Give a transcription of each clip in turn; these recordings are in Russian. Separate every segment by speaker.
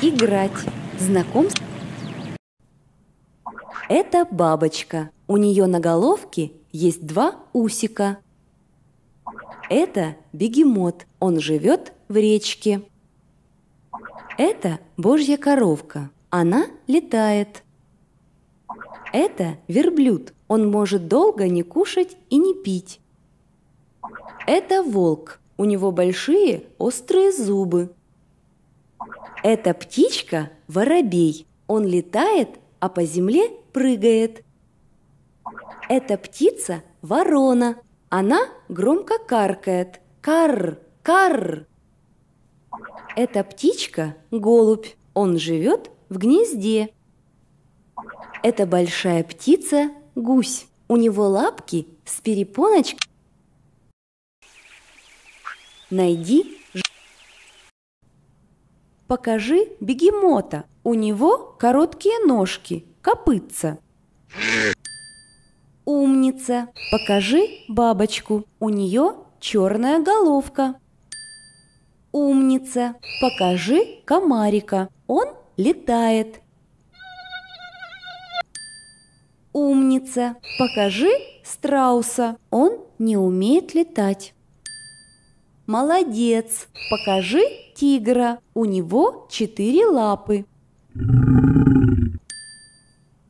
Speaker 1: Играть. Знакомство. Это бабочка. У нее на головке есть два усика. Это бегемот. Он живет в речке. Это божья коровка. Она летает. Это верблюд. Он может долго не кушать и не пить. Это волк. У него большие острые зубы. Это птичка – воробей. Он летает, а по земле прыгает. Эта птица – ворона. Она громко каркает. Карр, карр. Эта птичка – голубь. Он живет в гнезде. Это большая птица – гусь. У него лапки с перепоночкой. Найди Покажи бегемота. У него короткие ножки, копытца. Умница. Покажи бабочку. У нее черная головка. Умница. Покажи комарика. Он летает. Умница. Покажи страуса. Он не умеет летать. Молодец. Покажи тигра. У него четыре лапы.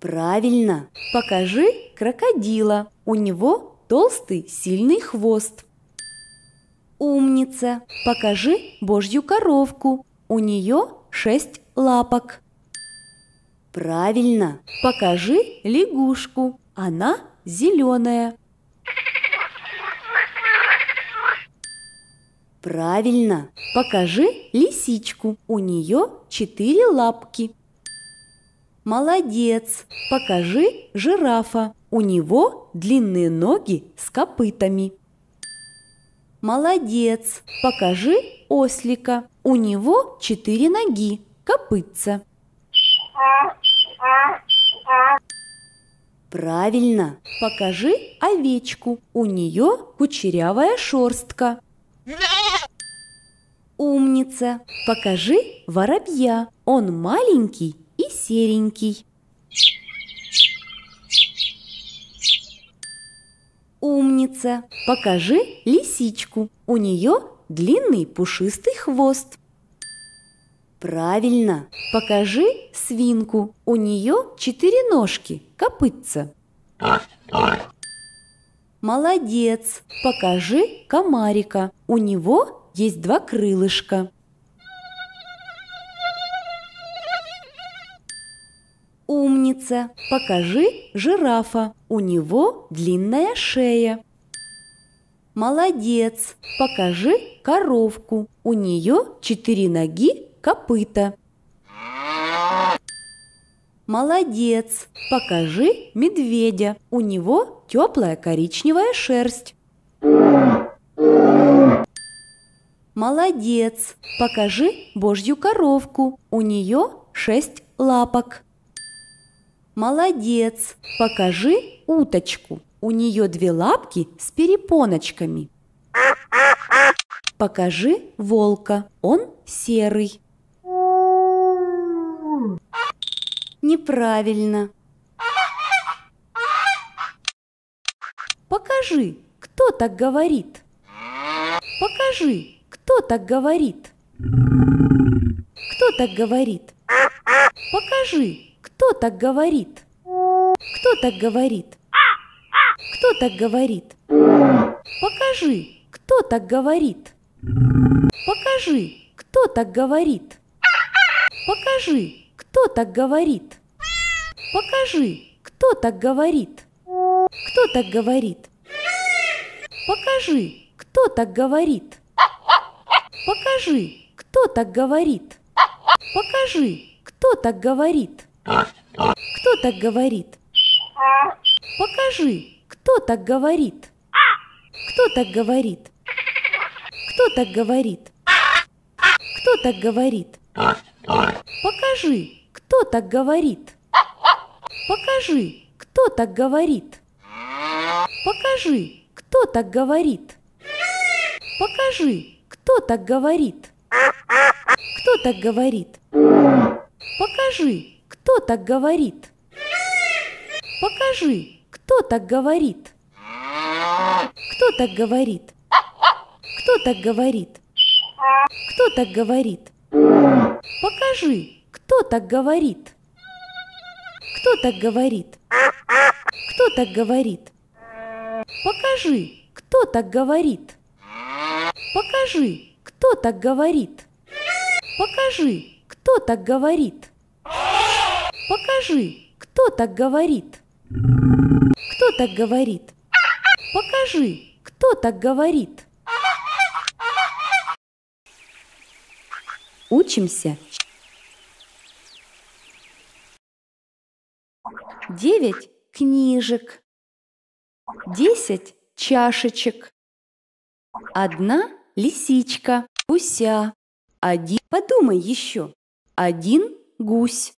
Speaker 1: Правильно. Покажи крокодила. У него толстый сильный хвост. Умница. Покажи божью коровку. У нее шесть лапок. Правильно. Покажи лягушку. Она зеленая. Правильно. Покажи лисичку. У нее четыре лапки. Молодец. Покажи жирафа. У него длинные ноги с копытами. Молодец. Покажи ослика. У него четыре ноги, копытца. Правильно. Покажи овечку. У нее кучерявая шерстка. Умница! Покажи воробья. Он маленький и серенький. Умница! Покажи лисичку. У нее длинный пушистый хвост. Правильно! Покажи свинку. У нее четыре ножки, копытца. Молодец! Покажи комарика. У него есть два крылышка. Умница! Покажи жирафа. У него длинная шея. Молодец! Покажи коровку. У нее четыре ноги, копыта. Молодец! Покажи медведя. У него теплая коричневая шерсть. Молодец! Покажи божью коровку. У нее шесть лапок. Молодец! Покажи уточку. У нее две лапки с перепоночками. Покажи волка. Он серый. Неправильно. Покажи, кто так говорит. Покажи, кто так говорит? Кто так говорит? Покажи, кто так говорит? Кто так говорит? Кто так говорит? Покажи, кто так говорит? Покажи, кто так говорит? Покажи, кто так говорит? Покажи, кто так говорит? Кто так говорит? Покажи, кто так говорит? Покажи, кто так говорит? Покажи, кто так говорит? Кто так говорит? Покажи, кто так говорит? Кто так говорит? Кто так говорит? Кто так говорит? Покажи, кто так говорит? Покажи, кто так говорит? Покажи, кто так говорит? Покажи, кто так говорит? Кто так говорит? Покажи, кто так говорит. Покажи, кто так говорит. Кто так говорит? Кто так говорит? Кто так говорит? Покажи, кто так говорит. Кто так говорит? Кто так говорит? Покажи, кто так говорит. Покажи, кто так говорит. Покажи, кто так говорит. Покажи, кто так говорит. Кто так говорит? Покажи, кто так говорит. Учимся. Девять книжек. Десять чашечек. Одна лисичка, гуся. Один, подумай еще, один гусь.